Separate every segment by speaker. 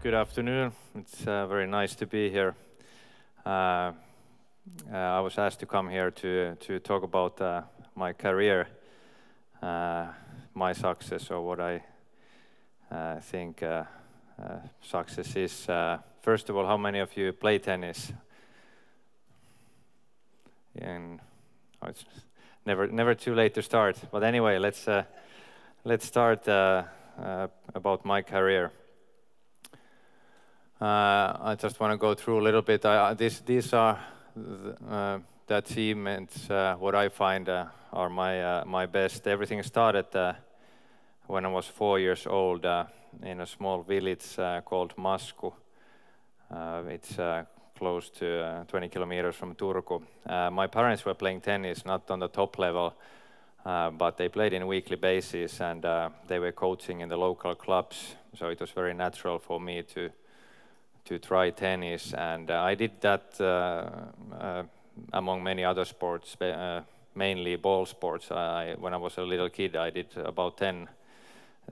Speaker 1: Good afternoon. It's uh, very nice to be here. Uh, uh, I was asked to come here to to talk about uh, my career, uh, my success, or what I think success is. first of all, how many of you play tennis? And oh, it's never never too late to start. But anyway, let's let's start about my career. Uh, I just want to go through a little bit. This, these are the, uh, the achievements, uh, what I find are my, my best. Everything started when I was four years old in a small village called Masku. it's close to uh, 20 kilometers from Turku. Uh, my parents were playing tennis, not on the top level, uh, but they played in a weekly basis and they were coaching in the local clubs. So it was very natural for me to to try tennis, and uh, I did that uh, uh, among many other sports, mainly ball sports. I, when I was a little kid, I did about 10.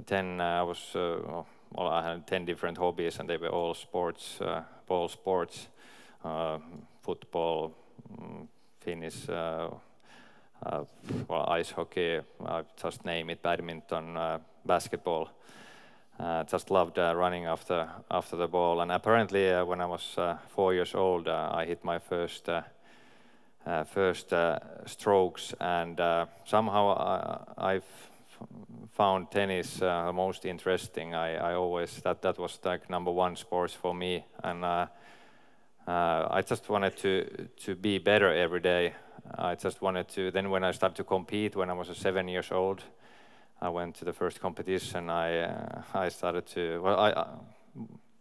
Speaker 1: 10 I was well, I had 10 different hobbies, and they were all sports, ball sports, football, mm, well, ice hockey, uh, just name it, badminton, basketball. Uh, just loved uh, running after after the ball. And apparently, uh, when I was uh, four years old, uh, I hit my first uh, first strokes, and somehow I, have found tennis most interesting. I, I always that that was like number one sport for me, and I just wanted to to be better every day. I just wanted to. Then when I started to compete, when I was seven years old. I went to the first competition, I uh, I started to well I. Uh,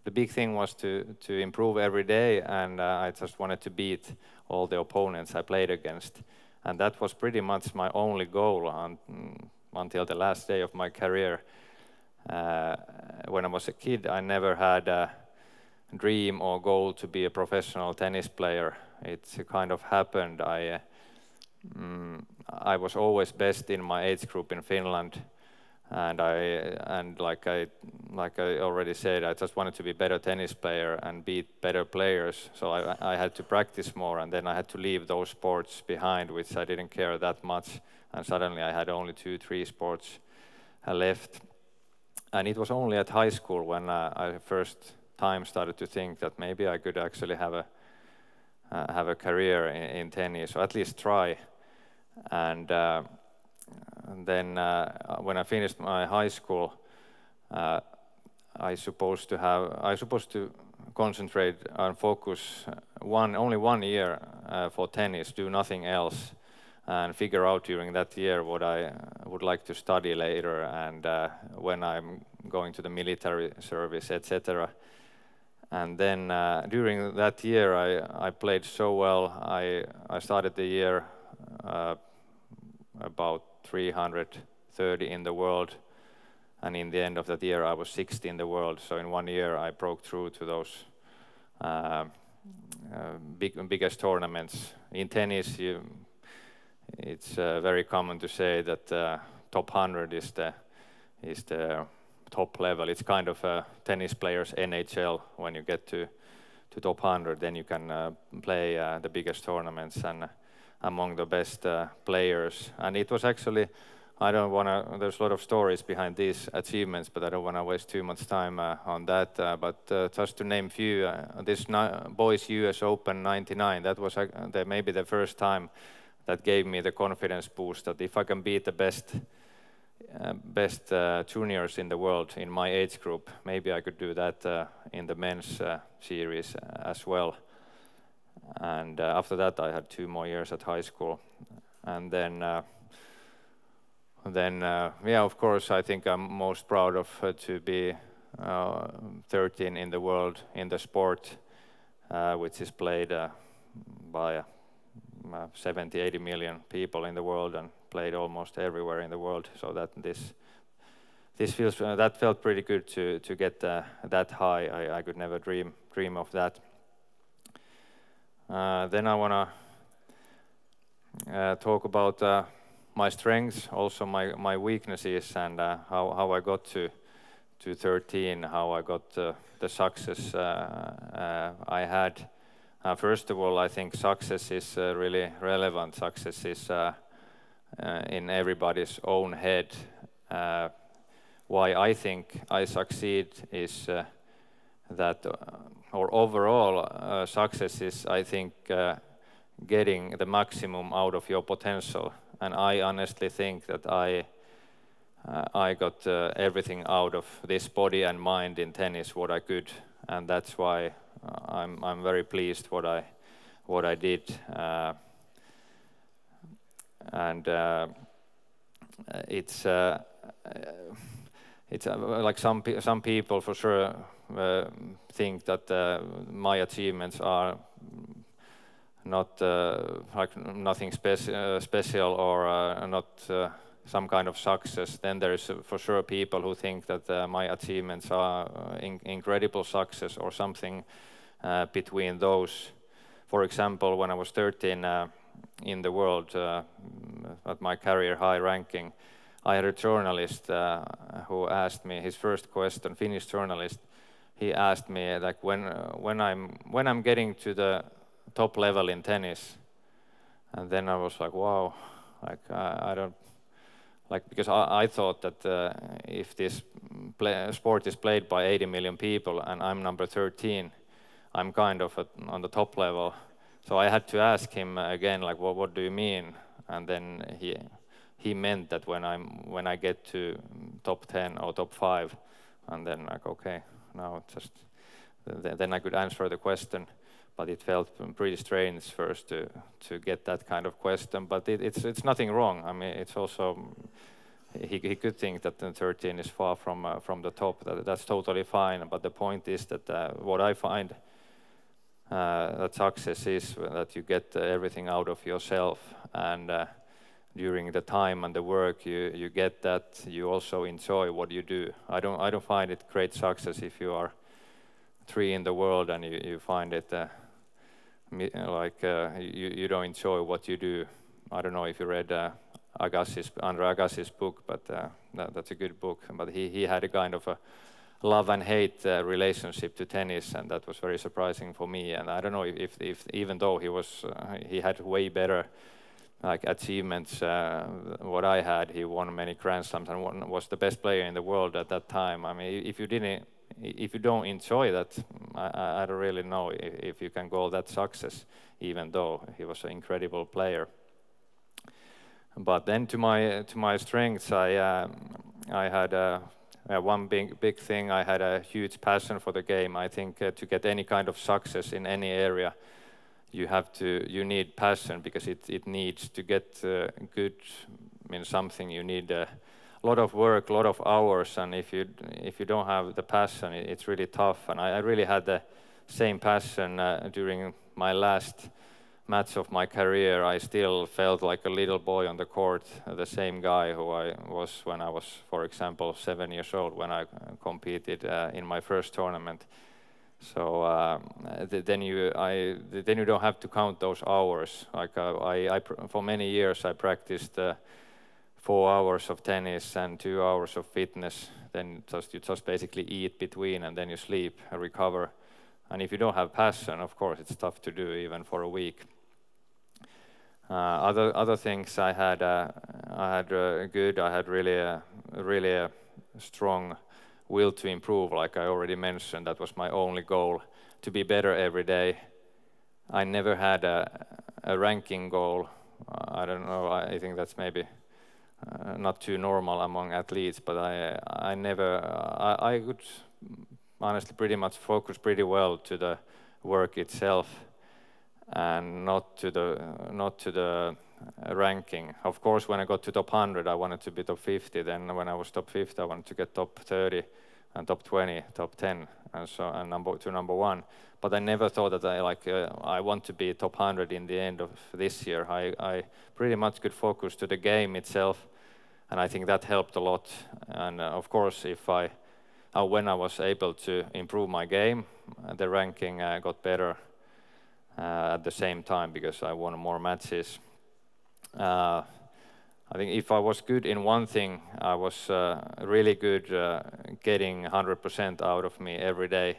Speaker 1: the big thing was to to improve every day, and uh, I just wanted to beat all the opponents I played against, and that was pretty much my only goal on, until the last day of my career. Uh, when I was a kid, I never had a dream or goal to be a professional tennis player. It kind of happened. I uh, mm, I was always best in my age group in Finland, and I and like I like I already said, I just wanted to be better tennis player and beat better players. So I I had to practice more, and then I had to leave those sports behind, which I didn't care that much. And suddenly I had only two, three sports left. And it was only at high school when uh, I first time started to think that maybe I could actually have a uh, have a career in, in tennis, or at least try and, uh, and then uh, when I finished my high school, uh, I supposed to have I supposed to concentrate and focus one only one year uh, for tennis, do nothing else, and figure out during that year what I would like to study later and uh, when I'm going to the military service, etc. And then uh, during that year, I, I played so well. I I started the year uh, about 330 in the world. And in the end of that year, I was 60 in the world. So in one year, I broke through to those uh, uh, big, biggest tournaments. In tennis, you, it's uh, very common to say that uh, top 100 is the is the top level. It's kind of a tennis players NHL. When you get to to top 100, then you can uh, play uh, the biggest tournaments and among the best uh, players. And it was actually, I don't want to, there's a lot of stories behind these achievements, but I don't want to waste too much time uh, on that. Uh, but uh, just to name a few, uh, this boys US Open 99, that was the, maybe the first time that gave me the confidence boost that if I can beat the best uh, best uh, juniors in the world in my age group. Maybe I could do that uh, in the men's series as well and uh, after that I had two more years at high school, and then uh, then uh, yeah, of course I think I'm most proud of uh, to be uh, 13 in the world in the sport, uh, which is played by 70, 80 million people in the world and played almost everywhere in the world. So that this this feels that felt pretty good to to get that high. I, I could never dream dream of that. Uh, then I want to uh, talk about uh, my strengths, also my, my weaknesses, and uh, how, how I got to, to 13, how I got uh, the success uh, I had. First of all, I think success is really relevant. Success is in everybody's own head. Why I think I succeed is that, or overall uh, success is, I think, uh, getting the maximum out of your potential. And I honestly think that I uh, I got everything out of this body and mind in tennis what I could, and that's why I'm I'm very pleased what I what I did. And it's it's like some some people for sure Uh, think that uh, my achievements are not uh, like nothing special or not some kind of success. Then there is for sure people who think that my achievements are incredible success or something between those. For example, when I was 13 in the world at my career high ranking, I had a journalist who asked me his first question, Finnish journalist. He asked me like when when I'm when I'm getting to the top level in tennis, and then I was like, wow, like I, I don't like because I, I thought that uh, if this play, sport is played by 80 million people and I'm number 13, I'm kind of at, on the top level. So I had to ask him again, like, well, what do you mean? And then he he meant that when I'm when I get to top 10 or top five, and then like, okay, now just then I could answer the question. But it felt pretty strange first to to get that kind of question. But it, it's it's nothing wrong. I mean, it's also he, he could think that the 13 is far from uh, from the top. That, that's totally fine. But the point is that uh, what I find uh, that success is that you get everything out of yourself and uh, during the time and the work you, you get that you also enjoy what you do. I don't I don't find it great success if you are three in the world and you, you find it uh, like uh, you, you don't enjoy what you do. I don't know if you read uh, Agassi's, Andre Agassi's book, but uh, that, that's a good book. But he, he had a kind of a love and hate uh, relationship to tennis, and that was very surprising for me. And I don't know if, if, if even though he was uh, he had way better like achievements uh, what I had, he won many Grand Slams and won, was the best player in the world at that time. I mean, if you didn't, if you don't enjoy that, I, I don't really know if, if you can call that success, even though he was an incredible player. But then to my to my strengths, I uh, I had uh, uh, one big big thing. I had a huge passion for the game. I think uh, to get any kind of success in any area, you have to you need passion because it it needs to get uh, good in something. You need a lot of work, a lot of hours, and if you if you don't have the passion, it, it's really tough. And I, I, really had the same passion uh, during my last match of my career, I still felt like a little boy on the court, the same guy who I was when I was, for example, seven years old when I competed uh, in my first tournament. So uh, th then you, I, then you don't have to count those hours. Like uh, I, I, for many years, I practiced uh, four hours of tennis and two hours of fitness. Then just you just basically eat between, and then you sleep, and recover. And if you don't have passion, of course, it's tough to do even for a week. Uh, other other things I had uh, I had uh, good. I had really a, really a strong will to improve. Like I already mentioned, that was my only goal to be better every day. I never had a, a ranking goal. I don't know. I think that's maybe uh, not too normal among athletes, but I I never I, I could honestly pretty much focus pretty well to the work itself and not to the not to the ranking. Of course, when I got to top 100, I wanted to be top 50. Then when I was top 50, I wanted to get top 30 and top 20, top 10, and so and number to number one. But I never thought that I like uh, I want to be top 100 in the end of this year. I I pretty much could focus to the game itself, and I think that helped a lot. And uh, of course, if I uh, when I was able to improve my game, the ranking uh, got better uh, at the same time because I won more matches. Uh, I think if I was good in one thing, I was uh, really good uh, getting 100% out of me every day.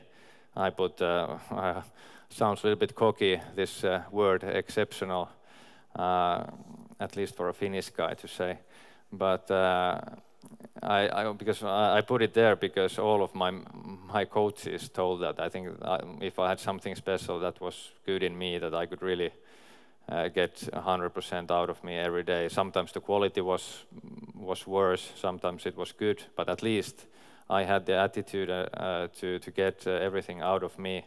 Speaker 1: I put, uh, sounds a little bit cocky, this uh, word exceptional, uh, at least for a Finnish guy to say. But uh, I, I, because I put it there because all of my my coaches told that I think if I had something special that was good in me that I could really uh, get 100% out of me every day. Sometimes the quality was was worse, sometimes it was good, but at least I had the attitude uh, uh, to to get uh, everything out of me.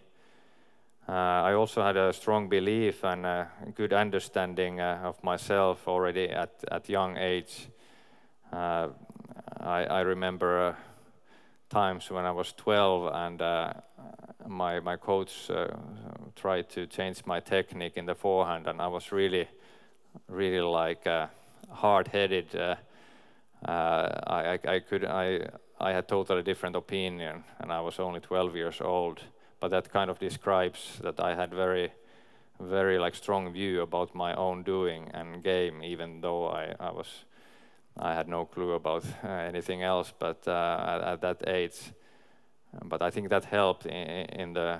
Speaker 1: Uh, I also had a strong belief and a good understanding of myself already at at young age. I, I, remember times when I was 12 and my my coach uh, tried to change my technique in the forehand, and I was really, really like uh, hard-headed. Uh, uh I, I, I could I I had totally different opinion, and I was only 12 years old. But that kind of describes that I had very, very like strong view about my own doing and game, even though I I was I had no clue about uh, anything else. But uh, at, at that age but I think that helped in, in the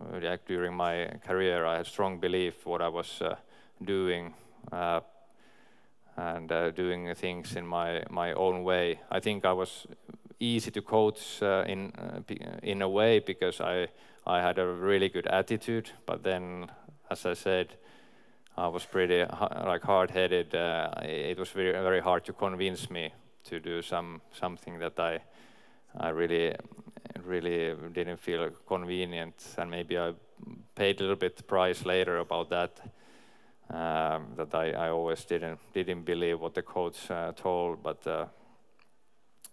Speaker 1: uh, during my career. I had strong belief what I was uh, doing uh, and uh, doing things in my my own way. I think I was easy to coach uh, in uh, in a way because I I had a really good attitude. But then, as I said. I was pretty like hard-headed. it was very very hard to convince me to do some something that I I really really didn't feel convenient, and maybe I paid a little bit price later about that. Um, that I, I always didn't didn't believe what the coach uh, told, but uh,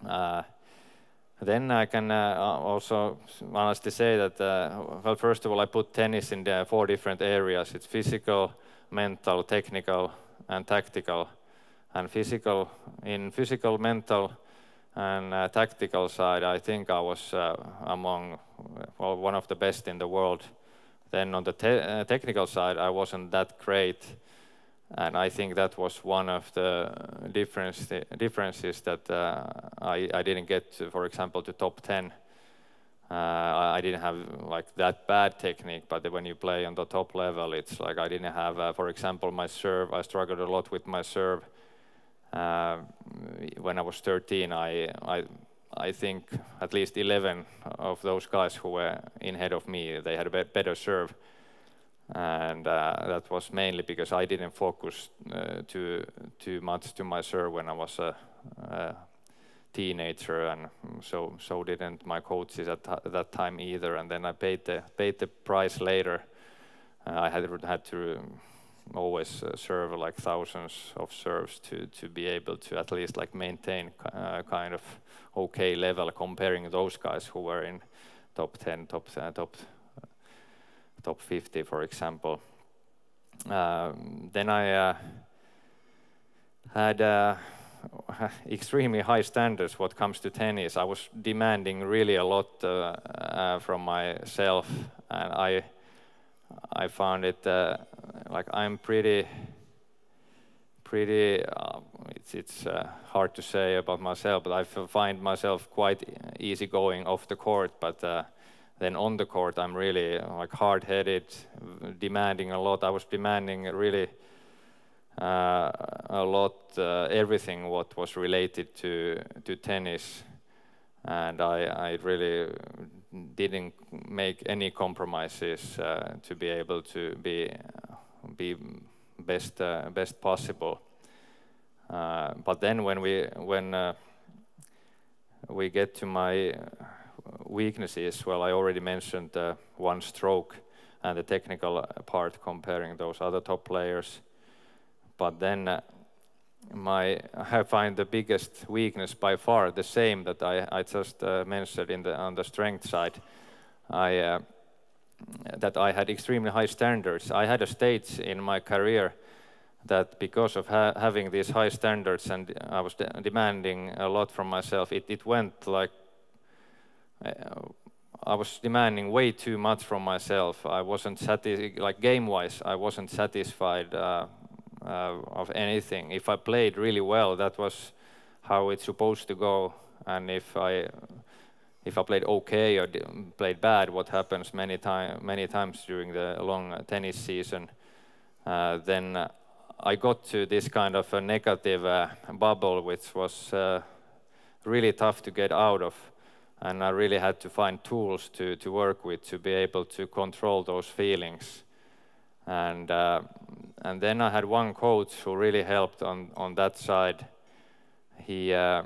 Speaker 1: uh, then I can uh, also honestly say that uh, well, first of all, I put tennis in the four different areas. It's physical, mental, technical, and tactical. And physical in physical, mental, and uh, tactical side, I think I was uh, among well, one of the best in the world. Then on the te uh, technical side, I wasn't that great, and I think that was one of the difference differences that uh, I, I didn't get, to, for example, to top 10. Uh, I didn't have like that bad technique, but when you play on the top level, it's like I didn't have, uh, for example, my serve. I struggled a lot with my serve uh, when I was 13, I, I, I think at least 11 of those guys who were in head of me, they had a better serve. And uh, that was mainly because I didn't focus uh, too, too much to my serve when I was a, a teenager, and so so didn't my coaches at, at that time either. And then I paid the paid the price later. Uh, I had had to always uh, serve like thousands of serves to to be able to at least like maintain uh, kind of okay level comparing those guys who were in top 10 top uh, top top 50 for example. Um, then i uh, had uh, extremely high standards what comes to tennis. I was demanding really a lot uh, from myself and i I found it uh, like I'm pretty, pretty. Uh, it's it's uh, hard to say about myself, but I find myself quite easygoing off the court. But uh, then on the court, I'm really like hard-headed, demanding a lot. I was demanding really uh, a lot, uh, everything what was related to to tennis, and I I really didn't make any compromises uh, to be able to be be best uh, best possible. Uh, but then when we when uh, we get to my weaknesses, well, I already mentioned one stroke and the technical part comparing those other top players. But then my I find the biggest weakness by far the same that I, I just uh, mentioned in the on the strength side. I uh, that I had extremely high standards. I had a stage in my career that because of ha having these high standards and I was de demanding a lot from myself, it, it went like uh, I was demanding way too much from myself. I wasn't satisfied, like game-wise, I wasn't satisfied uh, uh, of anything. If I played really well, that was how it's supposed to go. And if I if I played okay or played bad, what happens many many times during the long tennis season, uh, then I got to this kind of a negative uh, bubble, which was uh, really tough to get out of. And I really had to find tools to, to work with to be able to control those feelings. And, uh, and then I had one coach who really helped on, on that side. He, uh,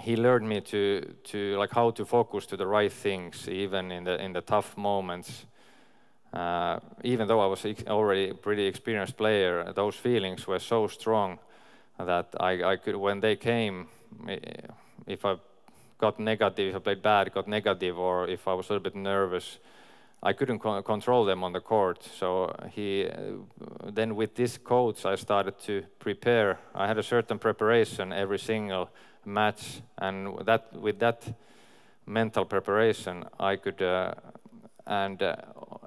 Speaker 1: he learned me to, to like how to focus to the right things, even in the, in the tough moments. Uh, even though I was already a pretty experienced player, those feelings were so strong that I, I could, when they came, if I got negative, if I played bad, got negative, or if I was a little bit nervous, I couldn't co control them on the court. So he, uh, then with this coach, I started to prepare. I had a certain preparation every single match, and that with that mental preparation, I could uh, and uh,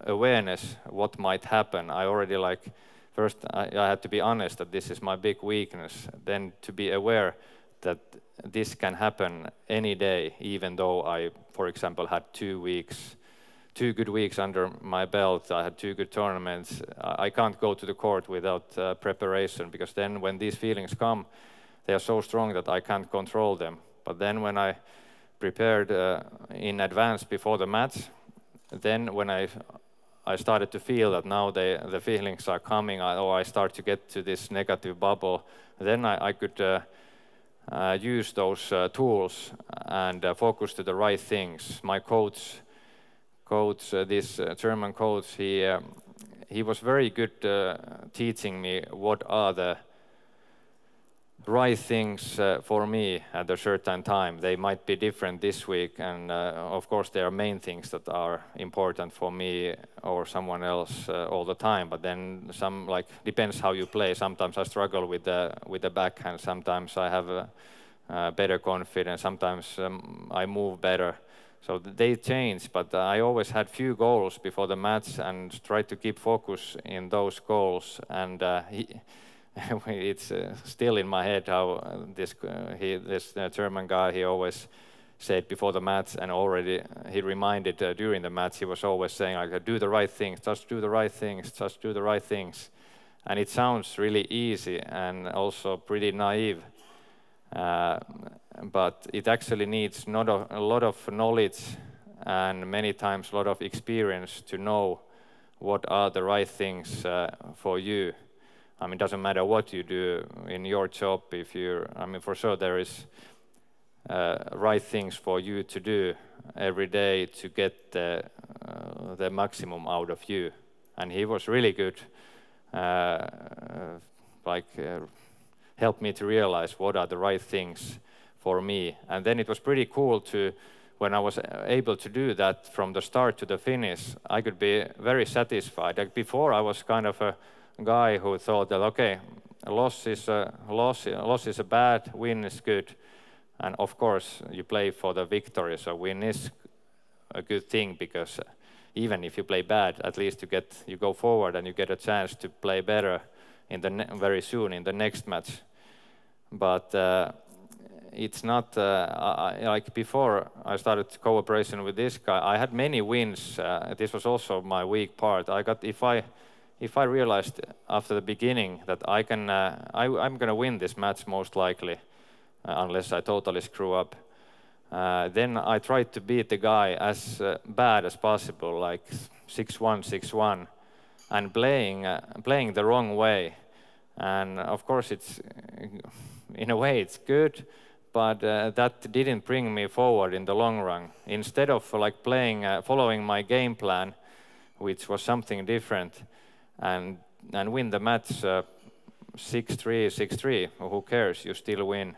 Speaker 1: awareness what might happen. I already like first I, I, had to be honest that this is my big weakness. Then to be aware that this can happen any day, even though I, for example, had two weeks, two good weeks under my belt. I had two good tournaments. I, I can't go to the court without uh, preparation because then when these feelings come, they are so strong that I can't control them. But then when I prepared uh, in advance before the match, then when I I started to feel that now the feelings are coming, or I start to get to this negative bubble, then I, I could uh, uh, use those uh, tools and uh, focus to the right things. My coach, coach, uh, this uh, German coach, he um, he was very good teaching me what are the right things uh, for me at a certain time. They might be different this week, and uh, of course, there are main things that are important for me or someone else uh, all the time. But then some like depends how you play. Sometimes I struggle with the with the backhand. Sometimes I have a better confidence. Sometimes um, I move better. So they change, but I always had few goals before the match and tried to keep focus in those goals. And uh, he, it's uh, still in my head how uh, this uh, he this uh, German guy he always said before the match and already he reminded uh, during the match he was always saying like do the right things just do the right things just do the right things and it sounds really easy and also pretty naive uh, but it actually needs not a, a lot of knowledge and many times a lot of experience to know what are the right things for you I mean, it doesn't matter what you do in your job. If you, I mean, for sure there is uh, right things for you to do every day to get the uh, the maximum out of you. And he was really good, uh, like uh, helped me to realize what are the right things for me. And then it was pretty cool to when I was able to do that from the start to the finish, I could be very satisfied. Like before, I was kind of a guy who thought that okay, loss is a loss, loss is a bad, win is good, and of course you play for the victory. So win is a good thing because even if you play bad, at least you get you go forward and you get a chance to play better in the very soon in the next match. But uh, it's not uh, I, like before I started cooperation with this guy. I had many wins. Uh, this was also my weak part. I got if I if I realized after the beginning that I can, uh, I, going to win this match most likely, unless I totally screw up, uh, then I tried to beat the guy as uh, bad as possible, like 6-1, 6-1, and playing, uh, playing the wrong way. And of course, it's in a way it's good, but uh, that didn't bring me forward in the long run. Instead of like playing, following my game plan, which was something different, and and win the match uh, 6-3, 6-3. Who cares? You still win.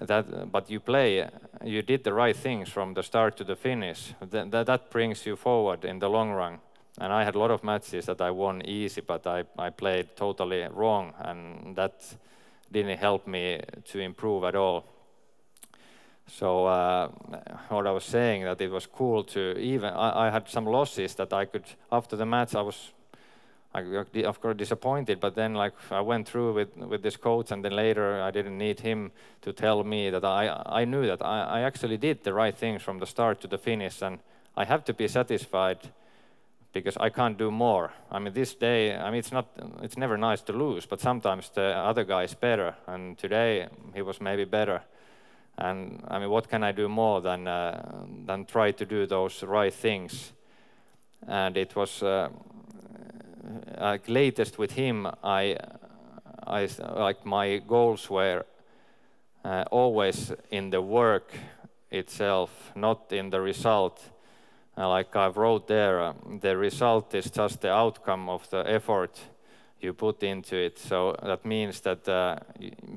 Speaker 1: That, but you play. You did the right things from the start to the finish. That, that, that brings you forward in the long run. And I had a lot of matches that I won easy, but I, I played totally wrong, and that didn't help me to improve at all. So uh, what I was saying that it was cool to even I, I, had some losses that I could after the match I was I of course disappointed, but then like I went through with with this coach, and then later I didn't need him to tell me that I I knew that I, I actually did the right things from the start to the finish, and I have to be satisfied because I can't do more. I mean, this day, I mean, it's not, it's never nice to lose, but sometimes the other guy is better, and today he was maybe better. And I mean, what can I do more than uh, than try to do those right things? And it was uh, like latest with him. I, I like my goals were uh, always in the work itself, not in the result uh, like I wrote there, uh, the result is just the outcome of the effort you put into it. So that means that uh,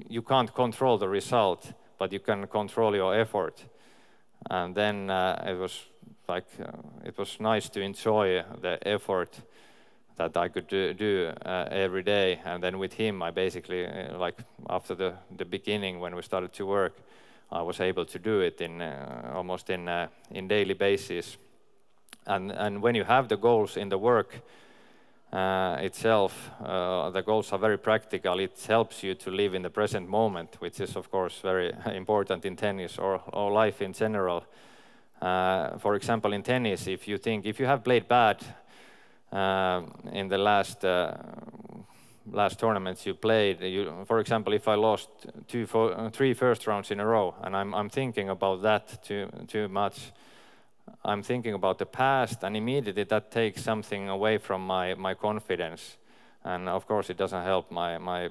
Speaker 1: you, can't control the result, but you can control your effort. And then uh, it was like uh, it was nice to enjoy the effort that I could do, do uh, every day. And then with him, I basically like after the the beginning when we started to work, I was able to do it in almost in in daily basis and, and when you have the goals in the work uh, itself, uh, the goals are very practical. It helps you to live in the present moment, which is, of course, very important in tennis or, or life in general. Uh, for example, in tennis, if you think, if you have played bad uh, in the last uh, last tournaments you played, you, for example, if I lost two, four, three first rounds in a row, and I'm, I'm thinking about that too, too much, I'm thinking about the past, and immediately that takes something away from my, my confidence. And of course, it doesn't help my, my,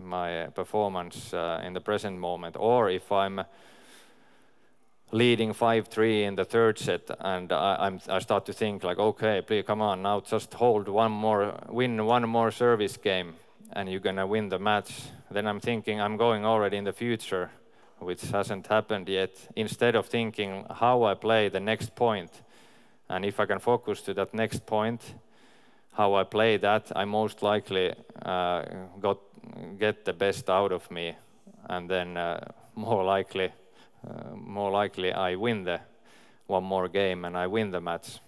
Speaker 1: my performance uh, in the present moment. Or if I'm leading 5-3 in the third set and I, I, start to think like, okay, please come on, now just hold one more, win one more service game and you're gonna win the match. Then I'm thinking I'm going already in the future which hasn't happened yet, instead of thinking how I play the next point, and if I can focus to that next point, how I play that, I most likely uh, got get the best out of me, and then uh, more likely, uh, more likely I win the one more game and I win the match.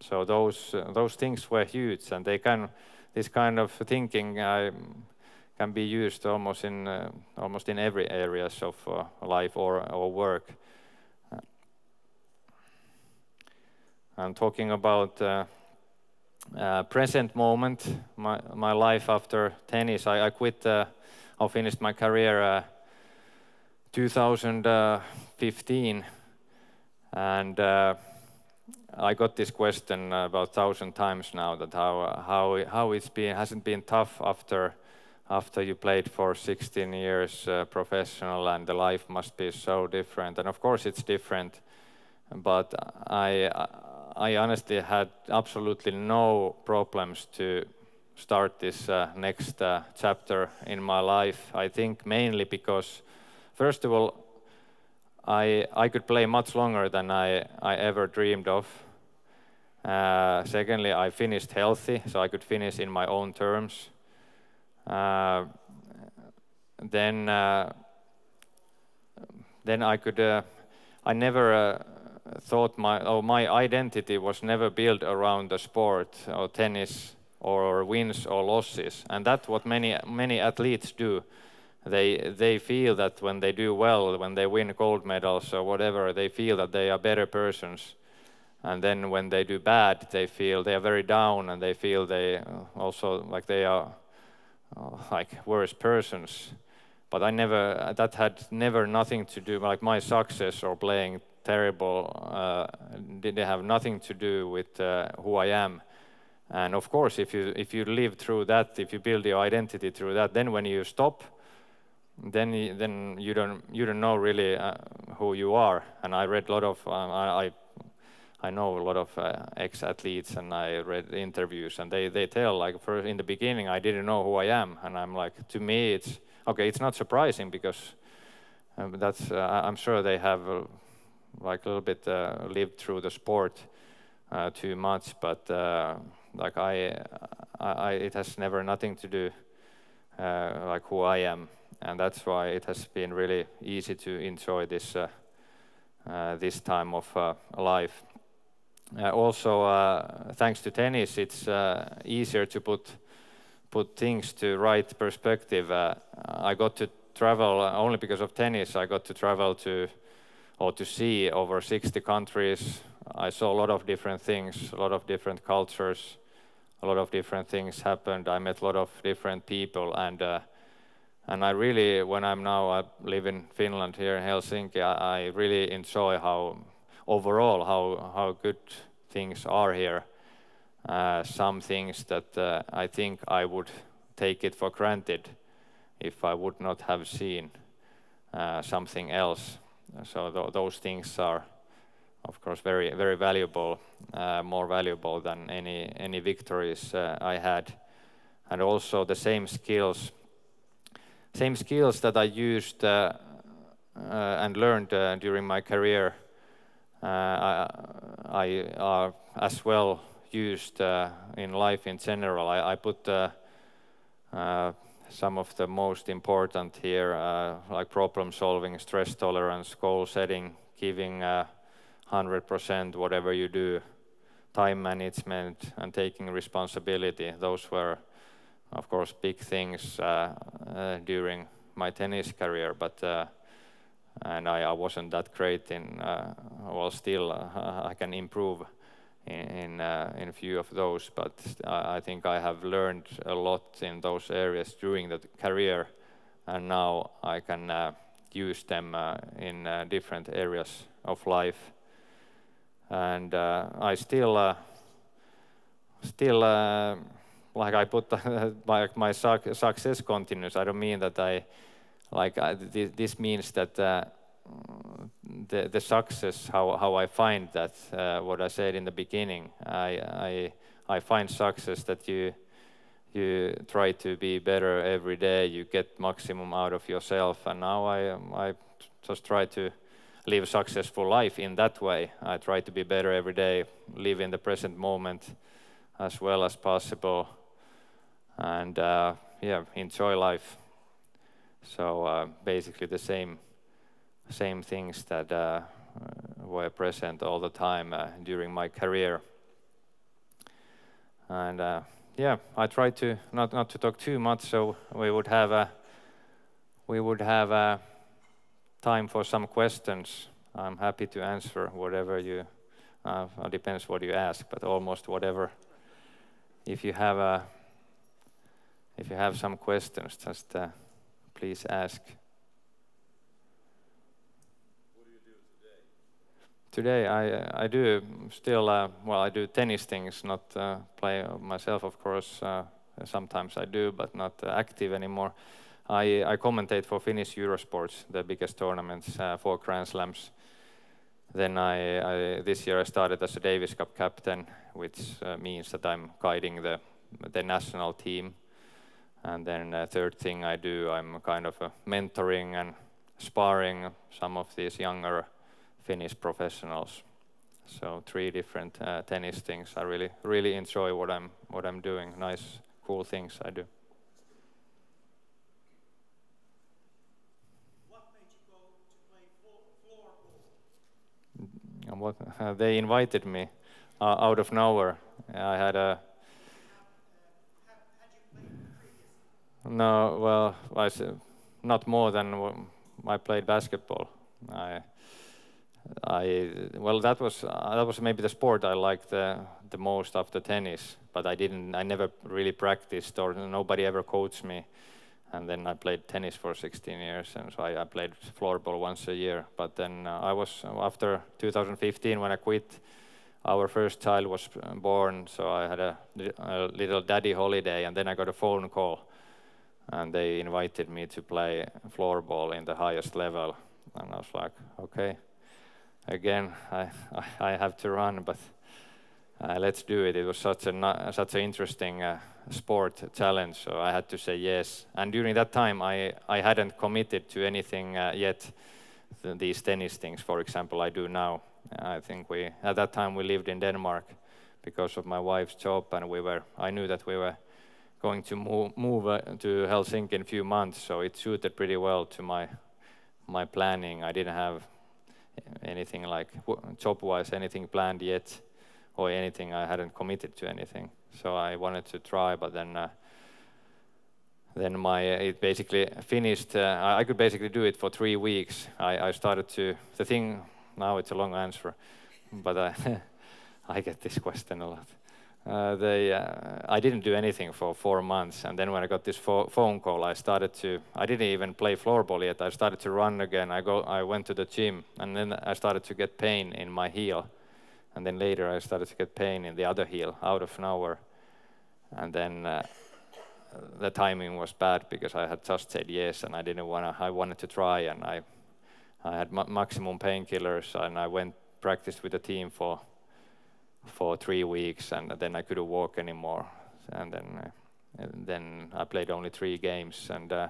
Speaker 1: So those those things were huge, and they can this kind of thinking. I can be used almost in uh, almost in every areas of uh, life or, or work. I'm talking about uh, uh, present moment, my my life after tennis. I, I quit. Uh, I finished my career uh, 2015, and I got this question about thousand times now that how how how it's been hasn't been tough after after you played for 16 years uh, professional and the life must be so different. And of course it's different but I I honestly had absolutely no problems to start this uh, next uh, chapter in my life. I think mainly because first of all I I could play much longer than I I ever dreamed of. Uh, secondly I finished healthy so I could finish in my own terms then uh, then I could uh, I never thought my oh my identity was never built around the sport or tennis or wins or losses. And that's what many many athletes do. They they feel that when they do well when they win gold medals or whatever they feel that they are better persons. And then when they do bad they feel they are very down and they feel they also like they are uh, like worse persons. But I never, that had never nothing to do, like my success or playing terrible, uh, did have nothing to do with uh, who I am. And of course, if you if you live through that, if you build your identity through that, then when you stop, then you, then you don't you don't know really uh, who you are. And I read a lot of um, I, I I know a lot of uh, ex-athletes and I read interviews and they, they tell like for in the beginning I didn't know who I am. And I'm like to me it's okay it's not surprising because um, that's uh, I'm sure they have uh, like a little bit uh, lived through the sport uh, too much. But uh, like I, I, it has never nothing to do like who I am. And that's why it has been really easy to enjoy this this time of life also, uh, thanks to tennis, it's uh, easier to put put things to right perspective. I got to travel only because of tennis. I got to travel to or to see over 60 countries. I saw a lot of different things, a lot of different cultures, a lot of different things happened. I met a lot of different people, and uh, and I really, when I'm now, I live in Finland here in Helsinki. I, I really enjoy how overall how how good things are here. Uh, some things that uh, I think I would take it for granted if I would not have seen uh, something else. So th those things are, of course, very very valuable, uh, more valuable than any any victories uh, I had, and also the same skills, same skills that I used uh, and learned during my career I, I are as well used uh, in life in general. I, I put uh, some of the most important here, like problem solving, stress tolerance, goal setting, giving 100% whatever you do, time management and taking responsibility. Those were, of course, big things uh, uh, during my tennis career, but uh, and I, I, wasn't that great in. Uh, well, still uh, I can improve in uh, in, a few of those, but I think I have learned a lot in those areas during the career, and now I can use them in different areas of life. And I still still like I put my, my success continues. I don't mean that I like uh, th this means that uh, the, the success, how, how I find that, uh, what I said in the beginning, I, I, I find success that you, you try to be better every day, you get maximum out of yourself, and now I, I just try to live a successful life in that way. I try to be better every day, live in the present moment as well as possible, and uh, yeah, enjoy life. So uh, basically the same same things that uh, were present all the time uh, during my career. And uh, yeah, I tried to not not to talk too much, so we would have a we would have a time for some questions. I'm happy to answer whatever you. Uh, depends what you ask, but almost whatever. If you have a if you have some questions, just uh, please ask.
Speaker 2: What do you do today?
Speaker 1: Today I, I do still, uh, well, I do tennis things, not uh, play myself, of course. Uh, sometimes I do, but not active anymore. I, I commentate for Finnish Eurosports, the biggest tournaments, uh, for Grand Slams. Then I, I, this year I started as a Davis Cup captain, which uh, means that I'm guiding the, the national team and then the third thing I do, I'm kind of mentoring and sparring some of these younger Finnish professionals. So three different uh, tennis things. I really, really enjoy what I'm, what I'm doing. Nice, cool things I do.
Speaker 2: What made you go to play floorball?
Speaker 1: What, uh, they invited me uh, out of nowhere. I had a No, well, I said, not more than I played basketball. I, I well, that was uh, that was maybe the sport I liked the the most after tennis. But I didn't. I never really practiced, or nobody ever coached me. And then I played tennis for 16 years, and so I, I played floorball once a year. But then uh, I was after 2015 when I quit. Our first child was born, so I had a, a little daddy holiday, and then I got a phone call and they invited me to play floorball in the highest level. And I was like, okay, again, I, I, have to run, but uh, let's do it. It was such a such an interesting uh, sport challenge, so I had to say yes. And during that time, I, I hadn't committed to anything uh, yet. these tennis things, for example, I do now. I think we at that time we lived in Denmark because of my wife's job, and we were. I knew that we were going to move, move uh, to Helsinki in a few months, so it suited pretty well to my my planning. I didn't have anything like job-wise anything planned yet, or anything. I hadn't committed to anything, so I wanted to try, but then. Uh, then my it basically finished. Uh, I could basically do it for three weeks. I, I started to the thing. Now it's a long answer, but I get this question a lot. Uh, they, uh, I didn't do anything for four months, and then when I got this fo phone call, I started to. I didn't even play floorball yet. I started to run again. I go. I went to the gym, and then I started to get pain in my heel, and then later I started to get pain in the other heel out of nowhere, and then uh, the timing was bad because I had just said yes, and I didn't wanna. I wanted to try, and I, I had ma maximum painkillers, and I went practiced with the team for for three weeks, and then I couldn't walk anymore. And then, uh, and then I played only three games, and uh,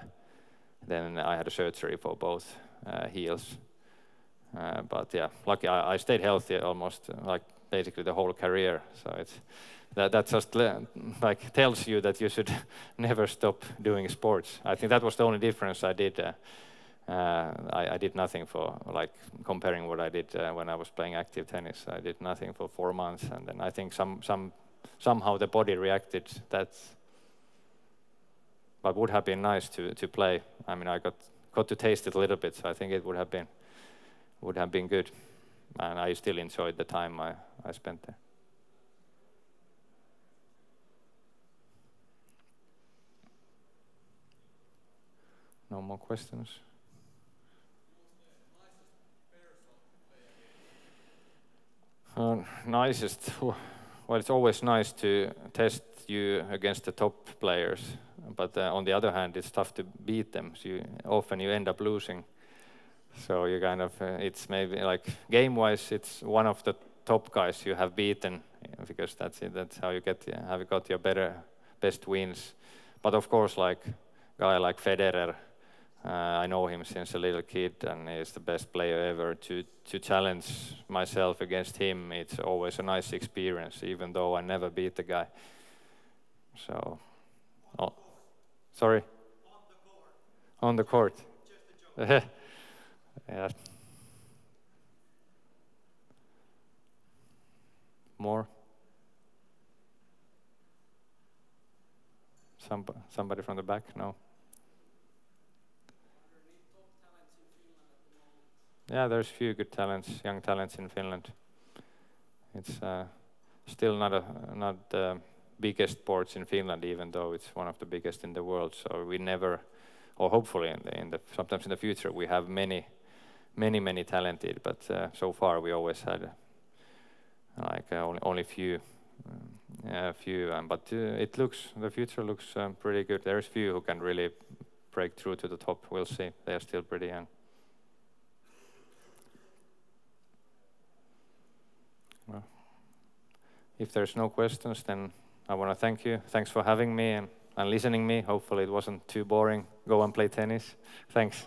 Speaker 1: then I had a surgery for both uh, heels. Uh, but yeah, lucky I, I, stayed healthy almost uh, like basically the whole career. So it's that that just like tells you that you should never stop doing sports. I think that was the only difference I did. Uh, I, I, did nothing for like comparing what I did uh, when I was playing active tennis. I did nothing for four months, and then I think some some somehow the body reacted. That, but would have been nice to to play. I mean, I got got to taste it a little bit, so I think it would have been would have been good, and I still enjoyed the time I I spent there. No more questions. Uh, nicest, well, it's always nice to test you against the top players, but uh, on the other hand, it's tough to beat them. So you, often you end up losing. So you kind of, uh, it's maybe like game-wise, it's one of the top guys you have beaten because that's it. That's how you get, have you got your better, best wins. But of course, like guy like Federer, uh, I know him since a little kid, and he's the best player ever. To to challenge myself against him, it's always a nice experience, even though I never beat the guy. So, oh, sorry. On the court. On the court. yeah. More. Somebody, somebody from the back? No. Yeah, there's few good talents, young talents in Finland. It's uh, still not a not the biggest sports in Finland, even though it's one of the biggest in the world. So we never, or hopefully in the, in the sometimes in the future, we have many, many, many talented. But uh, so far, we always had like uh, only only few, um, few. Um, but uh, it looks the future looks um, pretty good. There's few who can really break through to the top. We'll see. They are still pretty young. If there's no questions, then I want to thank you. Thanks for having me and, and listening me. Hopefully it wasn't too boring. Go and play tennis. Thanks.